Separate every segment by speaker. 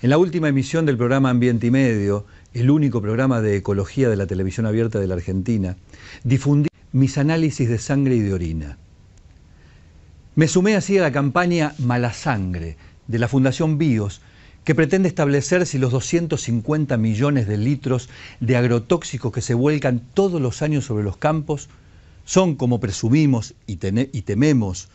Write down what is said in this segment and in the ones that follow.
Speaker 1: En la última emisión del programa Ambiente y Medio, el único programa de ecología de la televisión abierta de la Argentina, difundí mis análisis de sangre y de orina. Me sumé así a la campaña Mala Sangre de la Fundación BIOS, que pretende establecer si los 250 millones de litros de agrotóxicos que se vuelcan todos los años sobre los campos son, como presumimos y, y tememos,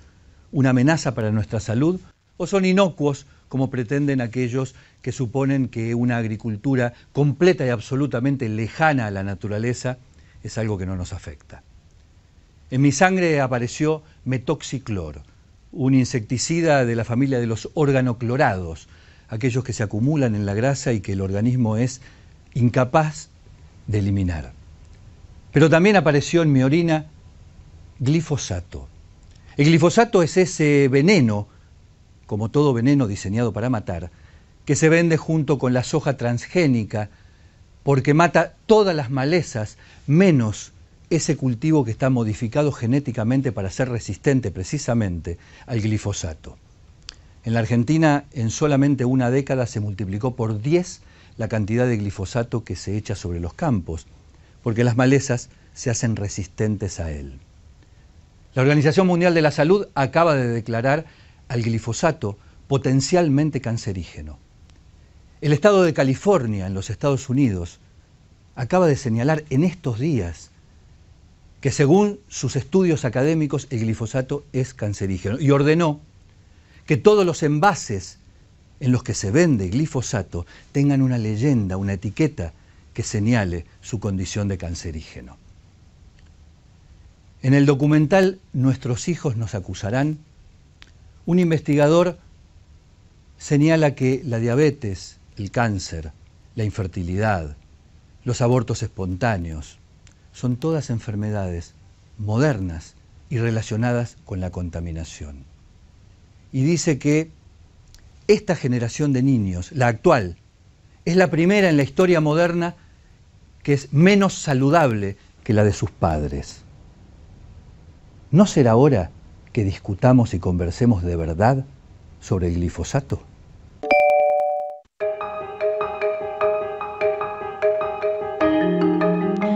Speaker 1: una amenaza para nuestra salud o son inocuos, como pretenden aquellos que suponen que una agricultura completa y absolutamente lejana a la naturaleza es algo que no nos afecta. En mi sangre apareció metoxiclor, un insecticida de la familia de los organoclorados, aquellos que se acumulan en la grasa y que el organismo es incapaz de eliminar. Pero también apareció en mi orina glifosato. El glifosato es ese veneno, como todo veneno diseñado para matar, que se vende junto con la soja transgénica porque mata todas las malezas menos ese cultivo que está modificado genéticamente para ser resistente precisamente al glifosato. En la Argentina en solamente una década se multiplicó por 10 la cantidad de glifosato que se echa sobre los campos, porque las malezas se hacen resistentes a él. La Organización Mundial de la Salud acaba de declarar al glifosato potencialmente cancerígeno. El estado de California, en los Estados Unidos, acaba de señalar en estos días que según sus estudios académicos el glifosato es cancerígeno y ordenó que todos los envases en los que se vende glifosato tengan una leyenda, una etiqueta que señale su condición de cancerígeno. En el documental Nuestros hijos nos acusarán, un investigador señala que la diabetes, el cáncer, la infertilidad, los abortos espontáneos, son todas enfermedades modernas y relacionadas con la contaminación. Y dice que esta generación de niños, la actual, es la primera en la historia moderna que es menos saludable que la de sus padres. ¿No será hora que discutamos y conversemos de verdad sobre el glifosato?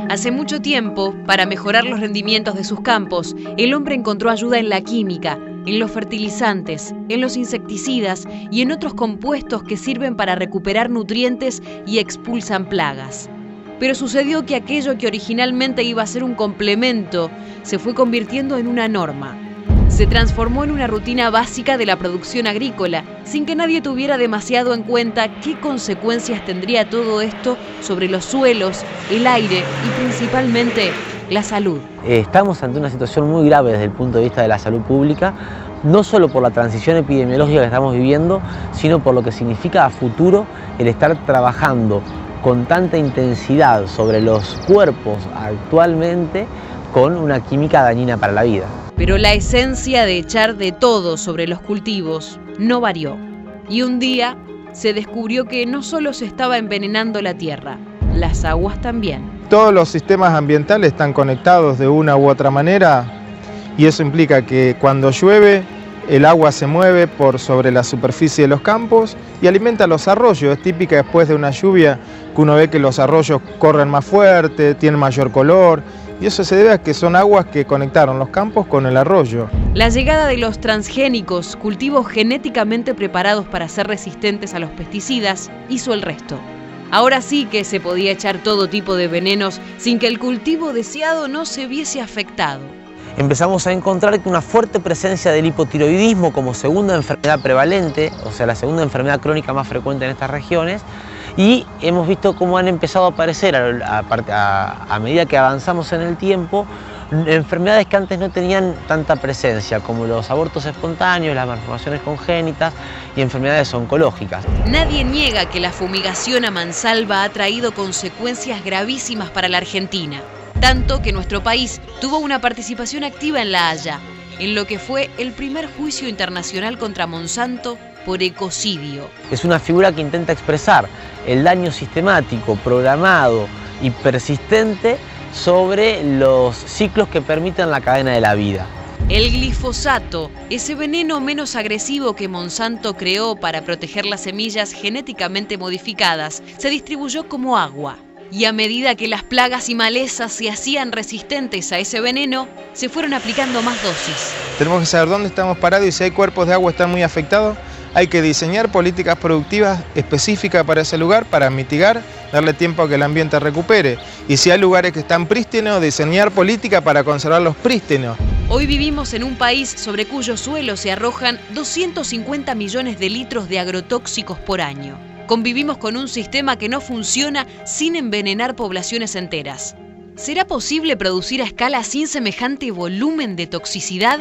Speaker 2: Hace mucho tiempo, para mejorar los rendimientos de sus campos, el hombre encontró ayuda en la química, en los fertilizantes, en los insecticidas y en otros compuestos que sirven para recuperar nutrientes y expulsan plagas. Pero sucedió que aquello que originalmente iba a ser un complemento se fue convirtiendo en una norma se transformó en una rutina básica de la producción agrícola, sin que nadie tuviera demasiado en cuenta qué consecuencias tendría todo esto sobre los suelos, el aire y principalmente la salud.
Speaker 3: Estamos ante una situación muy grave desde el punto de vista de la salud pública, no solo por la transición epidemiológica que estamos viviendo, sino por lo que significa a futuro el estar trabajando con tanta intensidad sobre los cuerpos actualmente con una química dañina para la vida.
Speaker 2: Pero la esencia de echar de todo sobre los cultivos no varió. Y un día se descubrió que no solo se estaba envenenando la tierra, las aguas también.
Speaker 4: Todos los sistemas ambientales están conectados de una u otra manera y eso implica que cuando llueve el agua se mueve por sobre la superficie de los campos y alimenta los arroyos. Es típica después de una lluvia que uno ve que los arroyos corren más fuerte, tienen mayor color y eso se debe a que son aguas que conectaron los campos con el arroyo.
Speaker 2: La llegada de los transgénicos, cultivos genéticamente preparados para ser resistentes a los pesticidas, hizo el resto. Ahora sí que se podía echar todo tipo de venenos sin que el cultivo deseado no se viese afectado.
Speaker 3: Empezamos a encontrar que una fuerte presencia del hipotiroidismo como segunda enfermedad prevalente, o sea, la segunda enfermedad crónica más frecuente en estas regiones, y hemos visto cómo han empezado a aparecer a, medida que avanzamos en el tiempo enfermedades que antes no tenían tanta presencia, como los abortos espontáneos, las malformaciones congénitas y enfermedades oncológicas.
Speaker 2: Nadie niega que la fumigación a mansalva ha traído consecuencias gravísimas para la Argentina, tanto que nuestro país tuvo una participación activa en La Haya, en lo que fue el primer juicio internacional contra Monsanto por ecocidio.
Speaker 3: Es una figura que intenta expresar el daño sistemático, programado y persistente sobre los ciclos que permiten la cadena de la vida.
Speaker 2: El glifosato, ese veneno menos agresivo que Monsanto creó para proteger las semillas genéticamente modificadas, se distribuyó como agua. Y a medida que las plagas y malezas se hacían resistentes a ese veneno, se fueron aplicando más dosis.
Speaker 4: Tenemos que saber dónde estamos parados y si hay cuerpos de agua que están muy afectados, hay que diseñar políticas productivas específicas para ese lugar para mitigar, darle tiempo a que el ambiente recupere. Y si hay lugares que están prístinos, diseñar políticas para conservarlos prístinos.
Speaker 2: Hoy vivimos en un país sobre cuyo suelo se arrojan 250 millones de litros de agrotóxicos por año. Convivimos con un sistema que no funciona sin envenenar poblaciones enteras. ¿Será posible producir a escala sin semejante volumen de toxicidad?